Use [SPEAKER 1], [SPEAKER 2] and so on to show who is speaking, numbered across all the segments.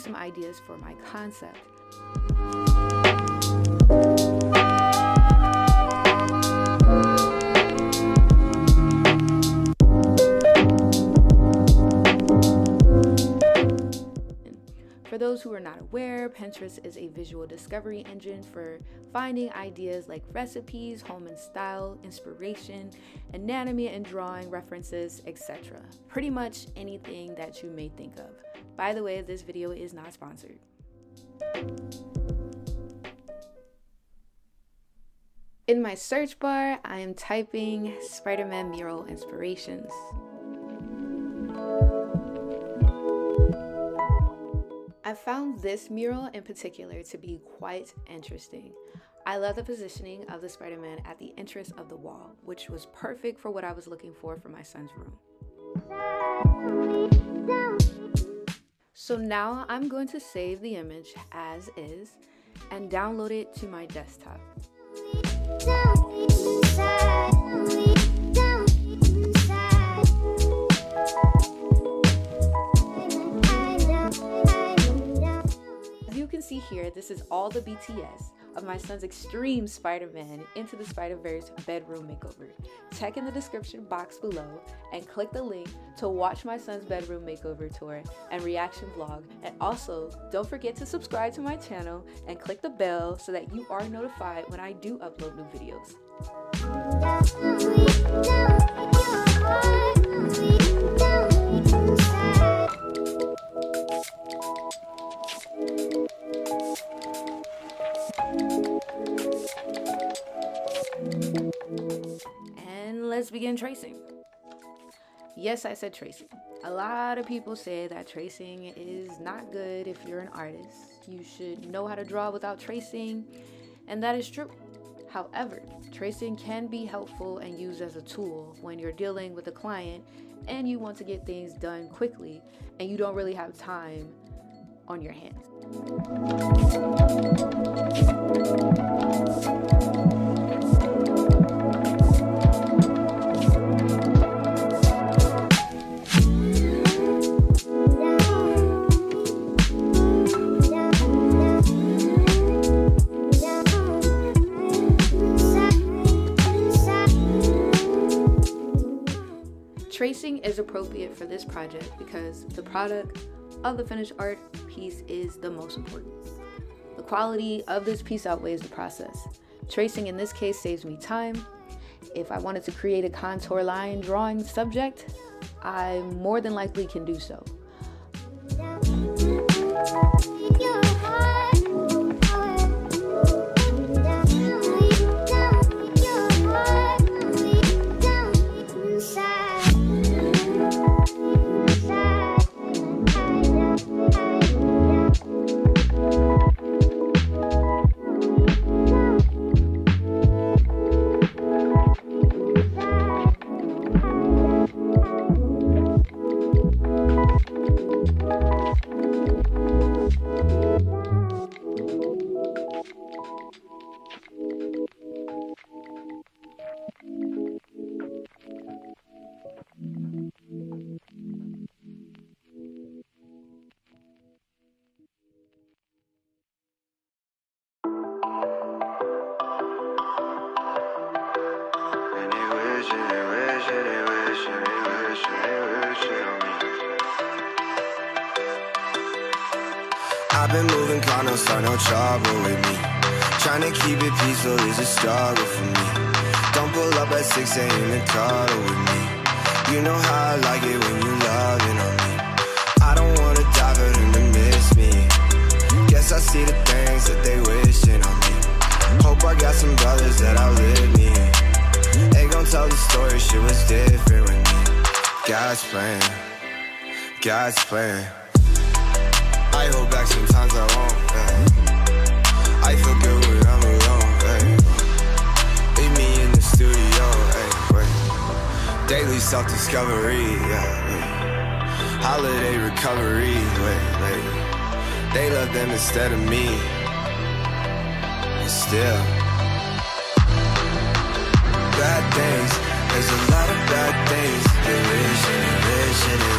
[SPEAKER 1] some ideas for my concept. Those who are not aware, Pinterest is a visual discovery engine for finding ideas like recipes, home and style, inspiration, anatomy and drawing references, etc. Pretty much anything that you may think of. By the way, this video is not sponsored. In my search bar, I am typing Spider Man mural inspirations. I found this mural in particular to be quite interesting. I love the positioning of the Spider Man at the entrance of the wall, which was perfect for what I was looking for for my son's room. So now I'm going to save the image as is and download it to my desktop. See here, this is all the BTS of my son's extreme Spider-Man Into the Spider-Verse bedroom makeover. Check in the description box below and click the link to watch my son's bedroom makeover tour and reaction vlog. And also, don't forget to subscribe to my channel and click the bell so that you are notified when I do upload new videos. Begin tracing. Yes, I said tracing. A lot of people say that tracing is not good if you're an artist. You should know how to draw without tracing, and that is true. However, tracing can be helpful and used as a tool when you're dealing with a client and you want to get things done quickly and you don't really have time on your hands. Tracing is appropriate for this project because the product of the finished art piece is the most important. The quality of this piece outweighs the process. Tracing in this case saves me time. If I wanted to create a contour line drawing subject, I more than likely can do so.
[SPEAKER 2] Calm, don't start no trouble with me. Trying to keep it peaceful is a struggle for me. Don't pull up at 6 a.m. and cuddle with me. You know how I like it when you loving on me. I don't wanna die for them to miss me. Guess I see the things that they wishing on me. Hope I got some brothers that outlive me. They gon' tell the story, shit was different with me. God's plan, God's plan. Back sometimes I won't. Yeah. I feel good when I'm alone. Yeah. Leave me in the studio. Hey, Daily self discovery. Yeah, Holiday recovery. They love them instead of me. And still, bad things. There's a lot of bad things. They wish and they wish and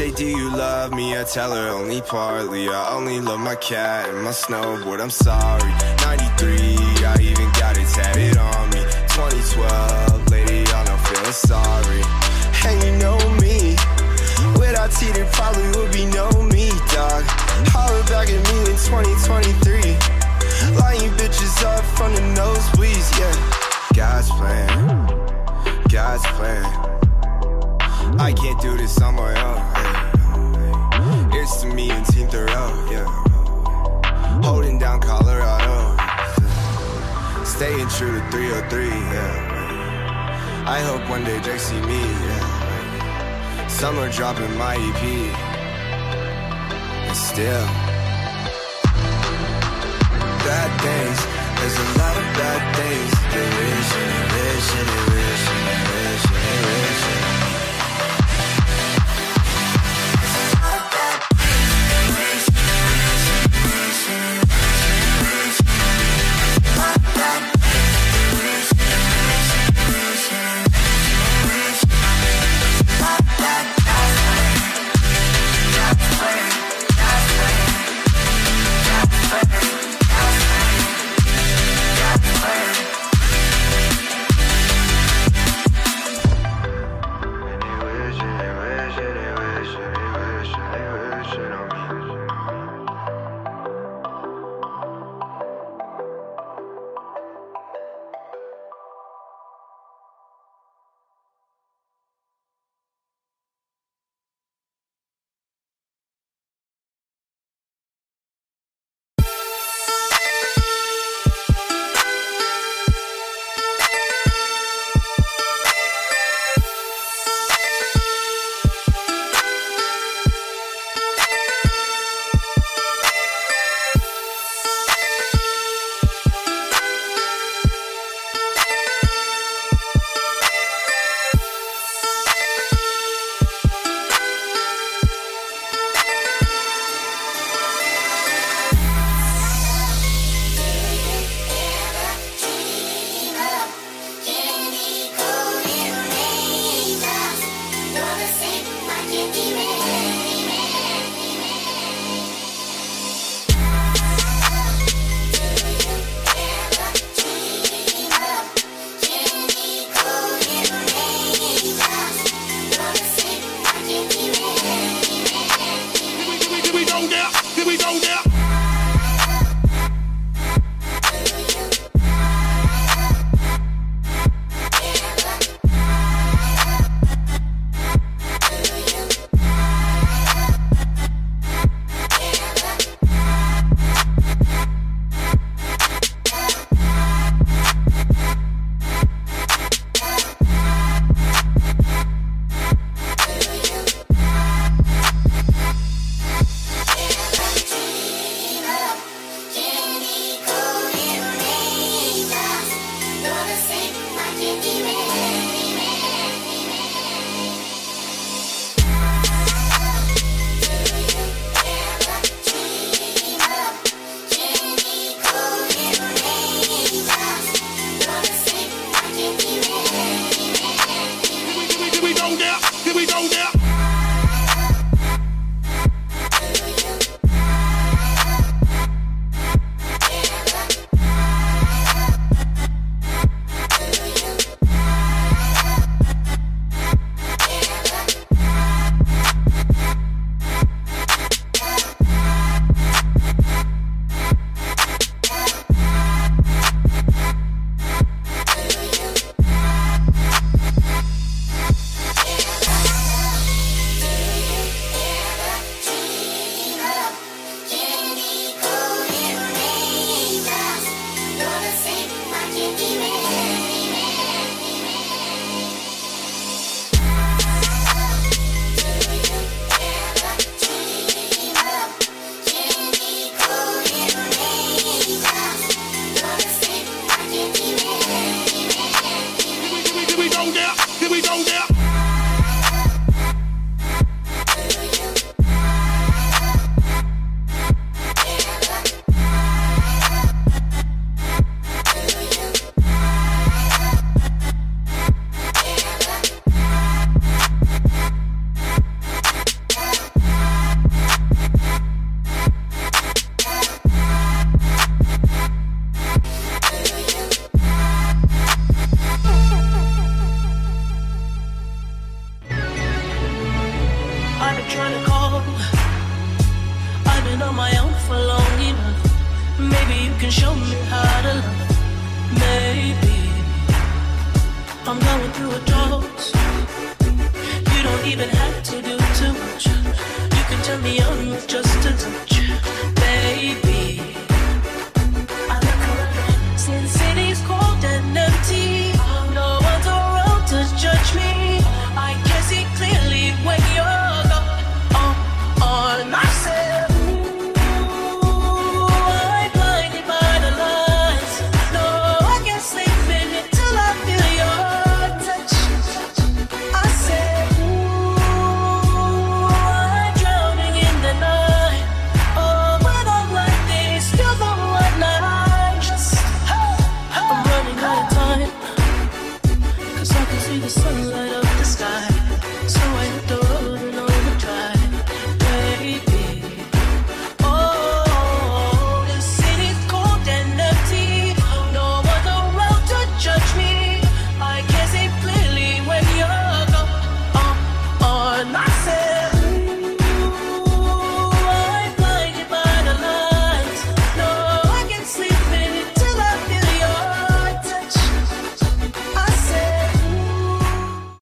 [SPEAKER 2] say, do you love me? I tell her only partly. I only love my cat and my snowboard, I'm sorry. 93, I even got it tatted on me. 2012, lady, y'all not feeling sorry. And you know me. Without T, there probably would I hope one day Drake see me, yeah. Summer dropping my EP. And still. Bad days, there's a lot of bad days. They wish and they wish they wish they wish they wish. They wish.
[SPEAKER 3] Yeah. Me on just.